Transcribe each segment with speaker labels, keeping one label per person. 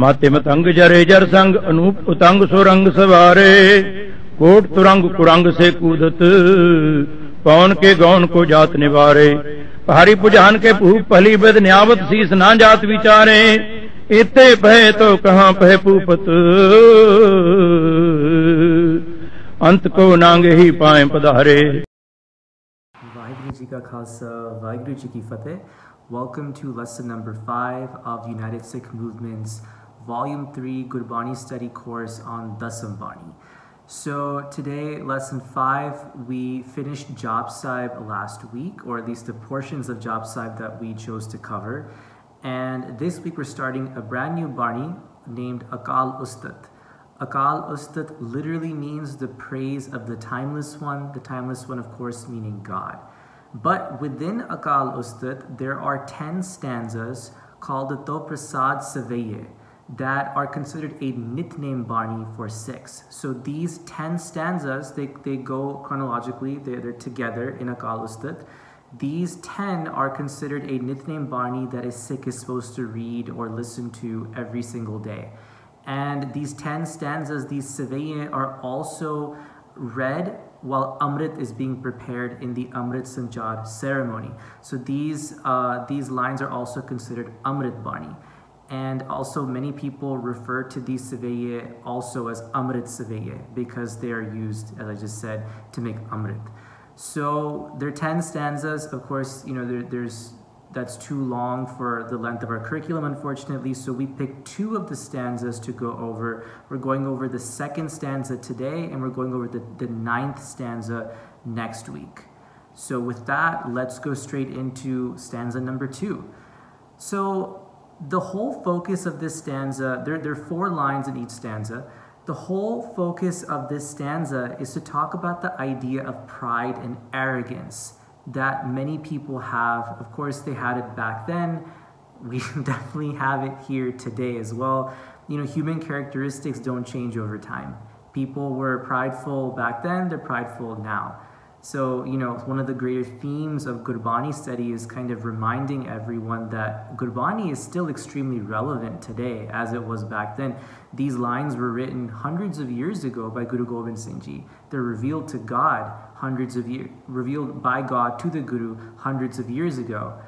Speaker 1: माते मतंग जरे जर संग, अनूप उतंग सुरंग सवारे। कोट तुरंग कुरंग से कूदत पौन के गौन को जात निवारे। पहाड़ी पुजान के भूप पहली बेद न्यावत शीस ना जात विचारे। इतने भय तो कहाँ भय पूपत। अंत को नांगे ही पाए पधारे।
Speaker 2: वाहिगुरु जी का खालसा, वाहिगुरु जी की फतेह। Welcome to lesson number five of the United Sikh Movement's volume 3 Gurbani study course on Dasam Bani. So today, lesson 5, we finished Jaap Sahib last week, or at least the portions of Jaap Sahib that we chose to cover. And this week we're starting a brand new Bani named Akal Ustat. Akal Ustat literally means the praise of the timeless one, the timeless one, of course, meaning God. But within Akal Ustat, there are 10 stanzas called the Tav Prasad Savaye that are considered a Nitnem Bani for six. So these 10 stanzas, they, they go chronologically, they're, they're together in a Ustat. These 10 are considered a Nitnem Bani that a Sikh is supposed to read or listen to every single day. And these 10 stanzas, these Savaye, are also read while Amrit is being prepared in the Amrit Sanchar ceremony. So these, uh, these lines are also considered Amrit Bani. And also many people refer to these Savaye also as Amrit Savaye because they are used, as I just said, to make Amrit. So there are 10 stanzas. Of course, you know, there, there's that's too long for the length of our curriculum, unfortunately. So we picked two of the stanzas to go over. We're going over the second stanza today, and we're going over the, the ninth stanza next week. So with that, let's go straight into stanza number two. So the whole focus of this stanza, there, there are four lines in each stanza. The whole focus of this stanza is to talk about the idea of pride and arrogance that many people have. Of course, they had it back then. We definitely have it here today as well. You know, human characteristics don't change over time. People were prideful back then, they're prideful now. So, you know, one of the greater themes of Gurbani study is kind of reminding everyone that Gurbani is still extremely relevant today as it was back then. These lines were written hundreds of years ago by Guru Gobind Singh Ji. They're revealed to God hundreds of years, revealed by God to the Guru hundreds of years ago.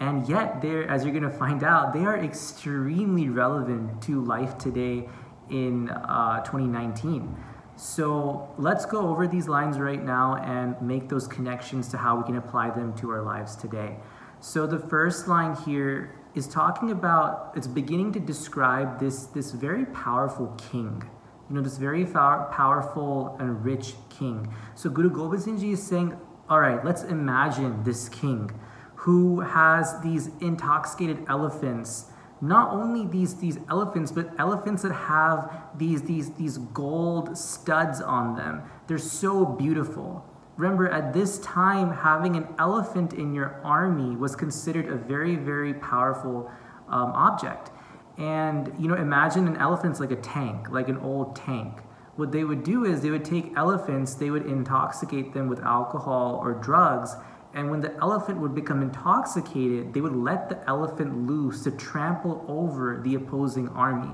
Speaker 2: And yet, they're, as you're going to find out, they are extremely relevant to life today in uh, 2019. So let's go over these lines right now and make those connections to how we can apply them to our lives today. So the first line here is talking about, it's beginning to describe this, this very powerful king. You know, this very powerful and rich king. So Guru Gobind Singh Ji is saying, all right, let's imagine this king who has these intoxicated elephants not only these these elephants but elephants that have these these these gold studs on them. They're so beautiful. Remember at this time having an elephant in your army was considered a very very powerful um, object. And you know imagine an elephant's like a tank like an old tank. What they would do is they would take elephants they would intoxicate them with alcohol or drugs and when the elephant would become intoxicated, they would let the elephant loose to trample over the opposing army.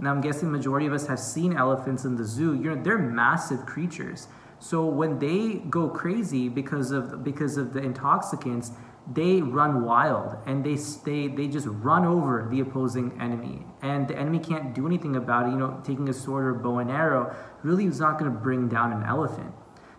Speaker 2: Now, I'm guessing majority of us have seen elephants in the zoo. You know, they're massive creatures. So when they go crazy because of because of the intoxicants, they run wild and they they they just run over the opposing enemy, and the enemy can't do anything about it. You know, taking a sword or bow and arrow really is not going to bring down an elephant.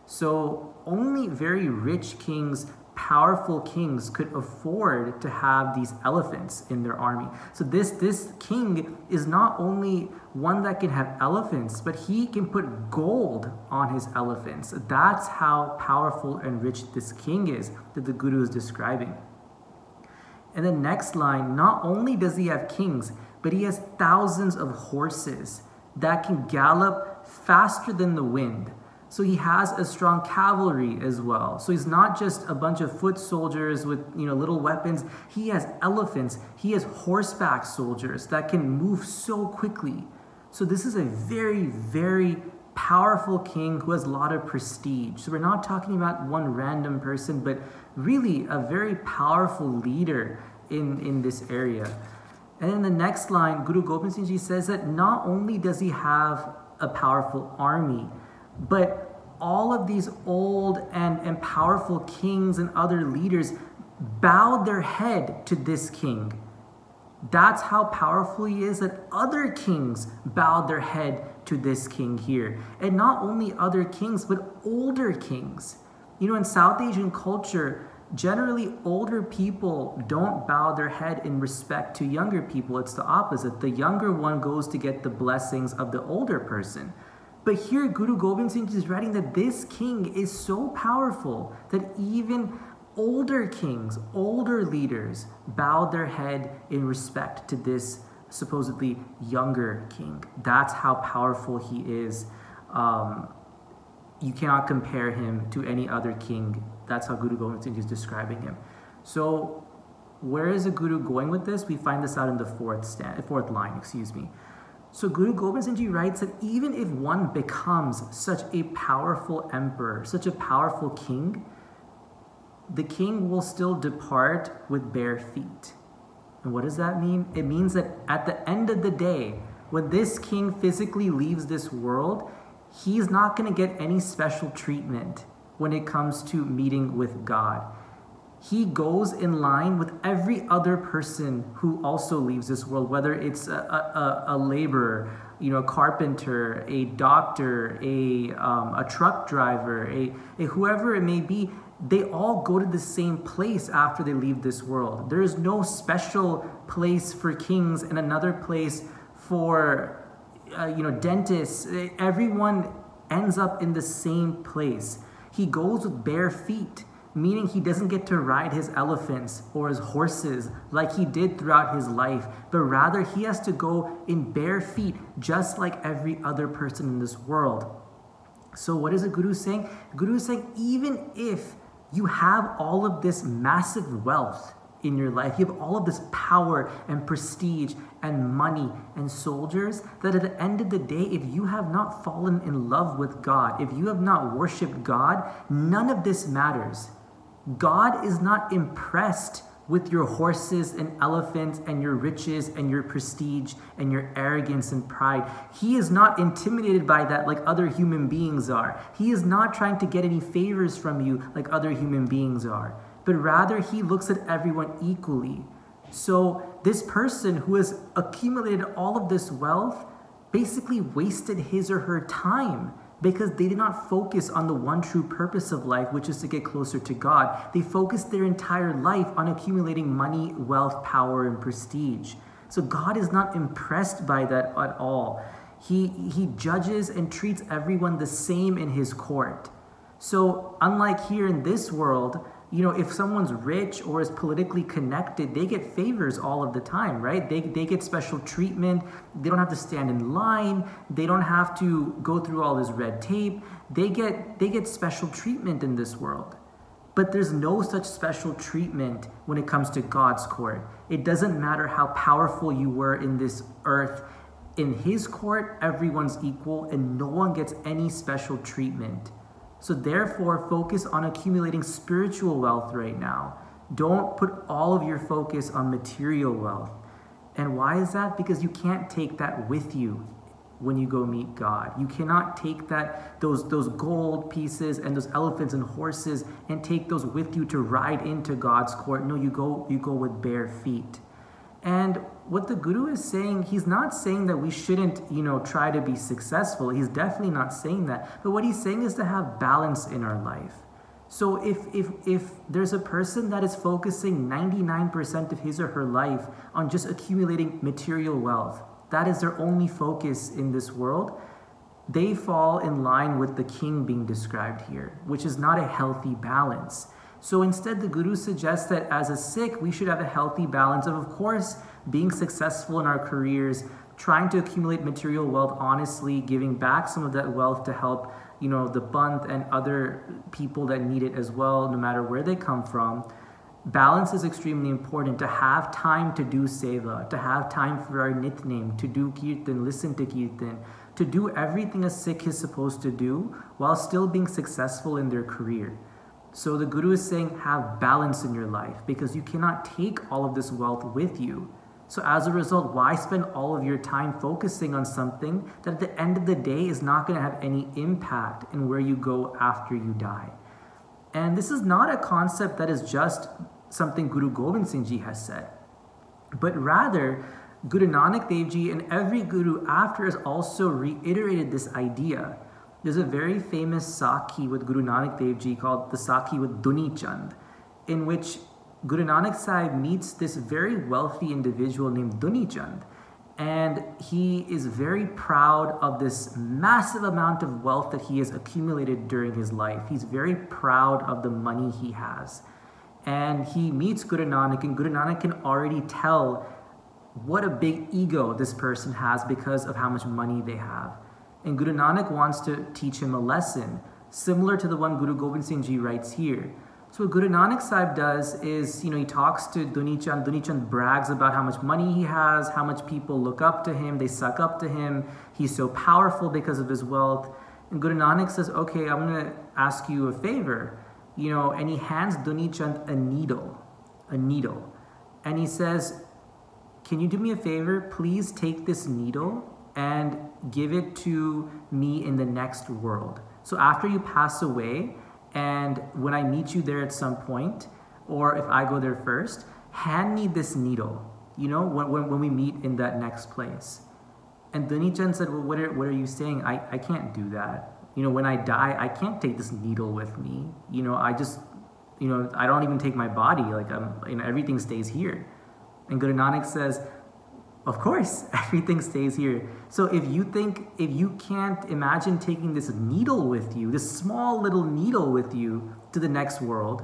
Speaker 2: So only very rich kings, powerful kings could afford to have these elephants in their army. So this this king is not only one that can have elephants, but he can put gold on his elephants. That's how powerful and rich this king is that the guru is describing. And the next line, not only does he have kings, but he has thousands of horses that can gallop faster than the wind. So he has a strong cavalry as well. So he's not just a bunch of foot soldiers with you know little weapons. He has elephants. He has horseback soldiers that can move so quickly. So this is a very very powerful king who has a lot of prestige. So we're not talking about one random person, but really a very powerful leader in in this area. And in the next line, Guru Gobind Singh Ji says that not only does he have a powerful army, but all of these old and, and powerful kings and other leaders bowed their head to this king. That's how powerful he is that other kings bowed their head to this king here. And not only other kings, but older kings. You know, in South Asian culture, generally older people don't bow their head in respect to younger people. It's the opposite. The younger one goes to get the blessings of the older person. But here, Guru Gobind Singh is writing that this king is so powerful that even older kings, older leaders bowed their head in respect to this supposedly younger king. That's how powerful he is. Um, you cannot compare him to any other king. That's how Guru Gobind Singh is describing him. So, where is the Guru going with this? We find this out in the fourth stand, fourth line. Excuse me. So Guru Gobind Singh Ji writes that even if one becomes such a powerful emperor, such a powerful king, the king will still depart with bare feet. And what does that mean? It means that at the end of the day, when this king physically leaves this world, he's not going to get any special treatment when it comes to meeting with God. He goes in line with every other person who also leaves this world, whether it's a, a, a laborer, you know, a carpenter, a doctor, a, um, a truck driver, a, a whoever it may be, they all go to the same place after they leave this world. There is no special place for kings and another place for uh, you know dentists. Everyone ends up in the same place. He goes with bare feet, meaning he doesn't get to ride his elephants or his horses like he did throughout his life, but rather he has to go in bare feet just like every other person in this world. So what is the Guru saying? Guru is saying even if you have all of this massive wealth in your life. You have all of this power and prestige and money and soldiers that at the end of the day, if you have not fallen in love with God, if you have not worshiped God, none of this matters. God is not impressed with your horses and elephants and your riches and your prestige and your arrogance and pride. He is not intimidated by that like other human beings are. He is not trying to get any favors from you like other human beings are, but rather he looks at everyone equally. So, this person who has accumulated all of this wealth basically wasted his or her time because they did not focus on the one true purpose of life, which is to get closer to God. They focused their entire life on accumulating money, wealth, power, and prestige. So God is not impressed by that at all. He, he judges and treats everyone the same in his court. So, unlike here in this world, you know, if someone's rich or is politically connected, they get favors all of the time, right? They, they get special treatment. They don't have to stand in line. They don't have to go through all this red tape. They get, they get special treatment in this world. But there's no such special treatment when it comes to God's court. It doesn't matter how powerful you were in this earth. In His court, everyone's equal and no one gets any special treatment. So, therefore, focus on accumulating spiritual wealth right now. Don't put all of your focus on material wealth. And why is that? Because you can't take that with you when you go meet God. You cannot take that those those gold pieces and those elephants and horses and take those with you to ride into God's court. No, you go you go with bare feet. And what the guru is saying, he's not saying that we shouldn't, you know, try to be successful. He's definitely not saying that. But what he's saying is to have balance in our life. So if if if there's a person that is focusing 99% of his or her life on just accumulating material wealth, that is their only focus in this world, they fall in line with the king being described here, which is not a healthy balance. So instead, the Guru suggests that as a Sikh, we should have a healthy balance of, of course, being successful in our careers, trying to accumulate material wealth honestly, giving back some of that wealth to help, you know, the Panth and other people that need it as well, no matter where they come from. Balance is extremely important to have time to do seva, to have time for our nitnem, to do kirtan, listen to kirtan, to do everything a Sikh is supposed to do while still being successful in their career. So the Guru is saying have balance in your life because you cannot take all of this wealth with you. So, as a result, why spend all of your time focusing on something that at the end of the day is not going to have any impact in where you go after you die? And this is not a concept that is just something Guru Gobind Singh Ji has said, but rather, Guru Nanak Dev Ji and every Guru after has also reiterated this idea. There's a very famous Sakhi with Guru Nanak Dev Ji called the Sakhi with Duni Chand, in which Guru Nanak Sahib meets this very wealthy individual named Duni Chand. And he is very proud of this massive amount of wealth that he has accumulated during his life. He's very proud of the money he has. And he meets Guru Nanak, and Guru Nanak can already tell what a big ego this person has because of how much money they have. And Guru Nanak wants to teach him a lesson, similar to the one Guru Gobind Singh Ji writes here. So what Guru Nanak Sahib does is, you know, he talks to Duni Chand. Dunichan brags about how much money he has, how much people look up to him, they suck up to him. He's so powerful because of his wealth. And Guru Nanak says, okay, I'm going to ask you a favor. You know, and he hands Duni Chand a needle, a needle. And he says, can you do me a favor? Please take this needle and give it to me in the next world. So after you pass away, and when I meet you there at some point, or if I go there first, hand me this needle, you know, when, when, when we meet in that next place. And Duni Chand said, well, what are, what are you saying? I, I can't do that. You know, when I die, I can't take this needle with me. You know, I just, you know, I don't even take my body. Like, I'm, you know, everything stays here. And Guru Nanak says, of course, everything stays here. So if you think, if you can't imagine taking this needle with you, this small little needle with you to the next world,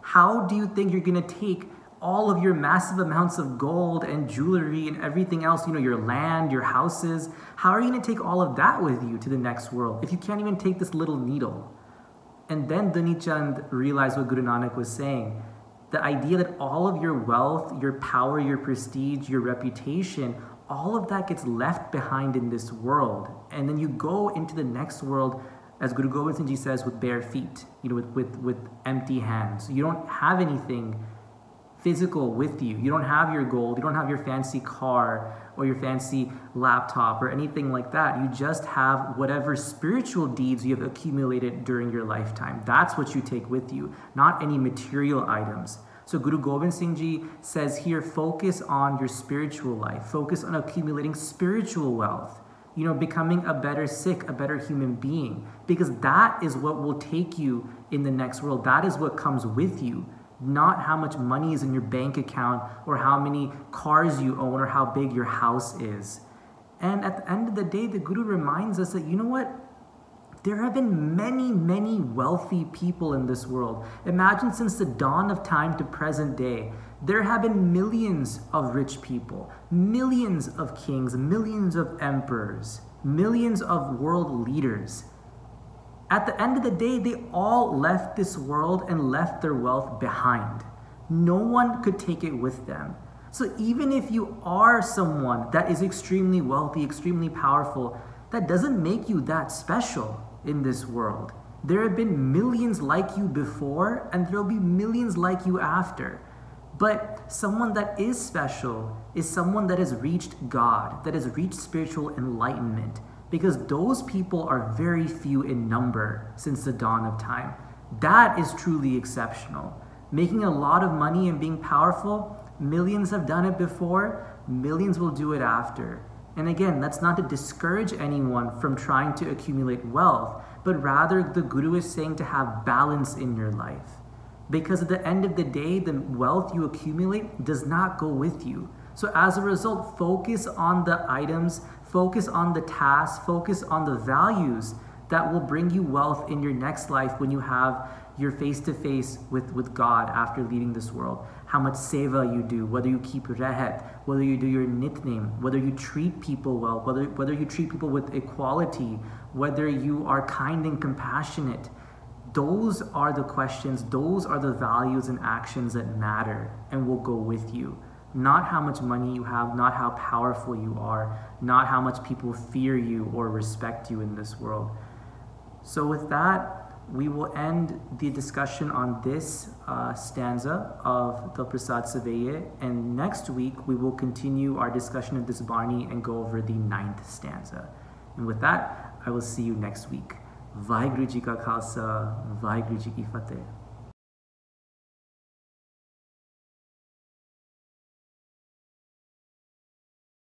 Speaker 2: how do you think you're going to take all of your massive amounts of gold and jewelry and everything else, you know, your land, your houses, how are you going to take all of that with you to the next world if you can't even take this little needle? And then Duni Chand realized what Guru Nanak was saying the idea that all of your wealth, your power, your prestige, your reputation, all of that gets left behind in this world. And then you go into the next world, as Guru Gobind Singh says, with bare feet, you know, with, with, with empty hands. You don't have anything physical with you. You don't have your gold, you don't have your fancy car or your fancy laptop or anything like that. You just have whatever spiritual deeds you have accumulated during your lifetime. That's what you take with you, not any material items. So Guru Gobind Singh Ji says here, focus on your spiritual life. Focus on accumulating spiritual wealth. You know, becoming a better Sikh, a better human being. Because that is what will take you in the next world. That is what comes with you not how much money is in your bank account or how many cars you own or how big your house is. And at the end of the day, the Guru reminds us that, you know what? There have been many, many wealthy people in this world. Imagine since the dawn of time to present day, there have been millions of rich people, millions of kings, millions of emperors, millions of world leaders. At the end of the day, they all left this world and left their wealth behind. No one could take it with them. So even if you are someone that is extremely wealthy, extremely powerful, that doesn't make you that special in this world. There have been millions like you before, and there'll be millions like you after. But someone that is special is someone that has reached God, that has reached spiritual enlightenment, because those people are very few in number since the dawn of time. That is truly exceptional. Making a lot of money and being powerful, millions have done it before, millions will do it after. And again, that's not to discourage anyone from trying to accumulate wealth, but rather the Guru is saying to have balance in your life. Because at the end of the day, the wealth you accumulate does not go with you. So as a result, focus on the items Focus on the tasks, focus on the values that will bring you wealth in your next life when you have your face to face with with God after leaving this world. How much seva you do, whether you keep rehet, whether you do your nitnem, whether you treat people well, whether whether you treat people with equality, whether you are kind and compassionate. Those are the questions, those are the values and actions that matter and will go with you not how much money you have, not how powerful you are, not how much people fear you or respect you in this world. So, with that, we will end the discussion on this uh, stanza of the Prasad Saveye, and next week we will continue our discussion of this Bani and go over the ninth stanza. And with that, I will see you next week. Vaheguru Ji Ka Khalsa, Ki Fateh.